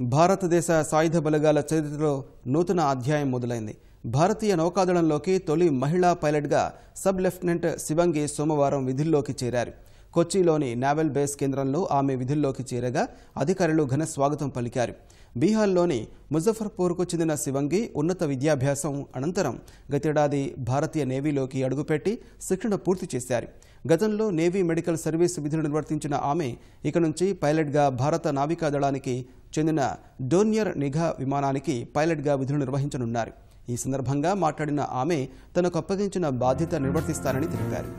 భారతదేశ సాయుధ బలగాల చరిత్రలో నూతన అధ్యాయం మొదలైంది. భారతీయ నౌకాదళంలోకి తొలి మహిళా పైలట్గా సబ్ లెఫ్టినెంట్ శివంగి సోమవారం విధుల్లోకి చేరారు. కొచ్చిలోని నావల్ బేస్ కేంద్రంలో ఆమె విధుల్లోకి చేరగా అధికారులు ఘన స్వాగతం పలికారు. బీహార్లోని ముజఫర్పూర్కు చెందిన శివంగి ఉన్నత విద్యాభ్యాసం అనంతరం గతేడాది భారతీయ నేవీలోకి అడుగుపెట్టి శిక్షణ పూర్తి చేశారు. గతంలో నేవీ మెడికల్ సర్వీస్ విధులు నిర్వర్తించిన ఆమె ఇక నుంచి పైలట్గా భారత నావికాదళానికి చెందిన డోనియర్ నిఘా విమానానికి పైలట్గా విధులు నిర్వహించనున్నారు. ఈ సందర్భంగా మాట్లాడిన ఆమె తనకు అప్పగించిన బాధ్యత నిర్వర్తిస్తానని తెలిపారు.